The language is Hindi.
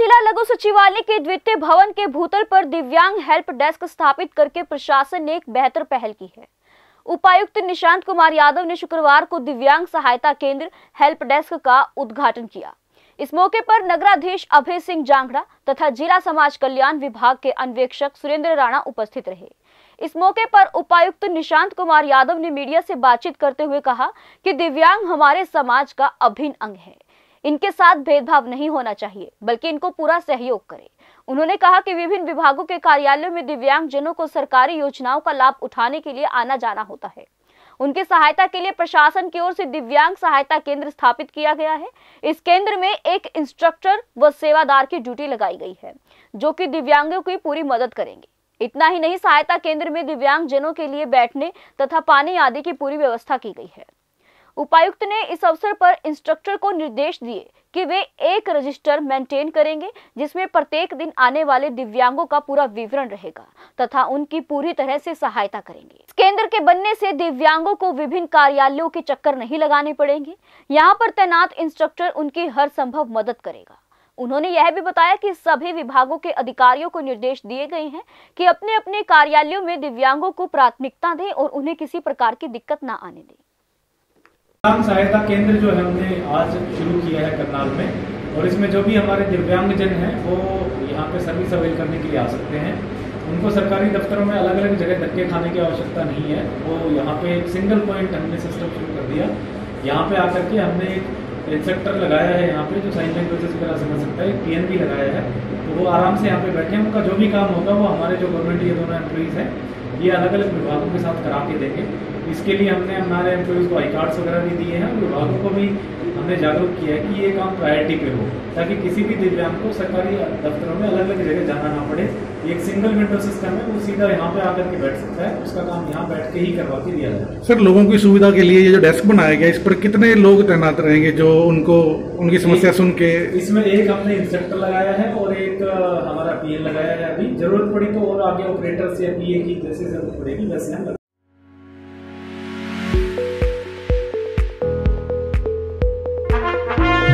जिला लघु सचिवालय के द्वितीय भवन के भूतल पर दिव्यांग हेल्प डेस्क स्थापित करके प्रशासन ने एक बेहतर पहल की है। उपायुक्त निशांत कुमार यादव ने शुक्रवार को दिव्यांग सहायता केंद्र हेल्प डेस्क का उद्घाटन किया। इस मौके पर नगराधीश अभय सिंह जांगड़ा तथा जिला समाज कल्याण विभाग के अन्वेक्षक सुरेंद्र राणा उपस्थित रहे। इस मौके पर उपायुक्त निशांत कुमार यादव ने मीडिया से बातचीत करते हुए कहा कि दिव्यांग हमारे समाज का अभिन्न अंग है। इनके साथ भेदभाव नहीं होना चाहिए, बल्कि इनको पूरा सहयोग करें। उन्होंने कहा कि विभिन्न विभागों के कार्यालयों में दिव्यांग जनों को सरकारी योजनाओं का लाभ उठाने के लिए आना जाना होता है। उनकी सहायता के लिए प्रशासन की ओर से दिव्यांग सहायता केंद्र स्थापित किया गया है। इस केंद्र में एक इंस्ट्रक्टर व सेवादार की ड्यूटी लगाई गई है, जो कि दिव्यांगों की पूरी मदद करेंगे। इतना ही नहीं, सहायता केंद्र में दिव्यांग जनों के लिए बैठने तथा पानी आदि की पूरी व्यवस्था की गई है। उपायुक्त ने इस अवसर पर इंस्ट्रक्टर को निर्देश दिए कि वे एक रजिस्टर मेंटेन करेंगे, जिसमें प्रत्येक दिन आने वाले दिव्यांगों का पूरा विवरण रहेगा तथा उनकी पूरी तरह से सहायता करेंगे। केंद्र के बनने से दिव्यांगों को विभिन्न कार्यालयों के चक्कर नहीं लगाने पड़ेंगे। यहाँ पर तैनात इंस्ट्रक्टर उनकी हर संभव मदद करेगा। उन्होंने यह भी बताया कि सभी विभागों के अधिकारियों को निर्देश दिए गए हैं कि अपने अपने कार्यालयों में दिव्यांगों को प्राथमिकता दें और उन्हें किसी प्रकार की दिक्कत न आने दें। दिव्यांग सहायता केंद्र जो है हमने आज शुरू किया है करनाल में, और इसमें जो भी हमारे दिव्यांगजन हैं, वो यहाँ पे सर्विस अवेल करने के लिए आ सकते हैं। उनको सरकारी दफ्तरों में अलग अलग जगह धक्के खाने की आवश्यकता नहीं है। वो यहाँ पे एक सिंगल पॉइंट हमने सिस्टम शुरू कर दिया। यहाँ पे आकर के हमने एक इंस्ट्रक्टर लगाया है यहाँ पे, जो साइन लैंग्वेजेस वगैरह समझ सकता है पी भी लगाया है। तो वो आराम से यहाँ पे बैठे हैं। उनका जो भी काम होगा, वो हमारे जो गवर्नमेंट ये दोनों एम्प्लॉइज़ हैं, ये अलग अलग विभागों के साथ करा के देंगे। इसके लिए हमने हमारे एम्प्लॉयज़ को आई कार्ड्स वगैरह भी दिए हैं विभागों को भी हमने जागरूक किया है कि ये काम प्रायोरिटी पे हो ताकि किसी भी दिव्यांग को सरकारी दफ्तरों में अलग अलग जगह जाना ना पड़े। एक सिंगल विंडो सिस्टम है वो सीधा यहाँ पे आकर के बैठ सकता है उसका काम यहाँ बैठ के ही करवा के दिया जाए सर लोगों की सुविधा के लिए ये जो डेस्क बनाया गया इस पर कितने लोग तैनात रहेंगे जो उनको उनकी समस्या सुन के? इसमें एक हमने इंस्ट्रक्टर लगाया है और एक हमारा पीए लगाया है अभी। ज़रूरत पड़ी तो और आगे ऑपरेटर या पीए की जैसे ज़रूरत पड़ेगी वैसे हम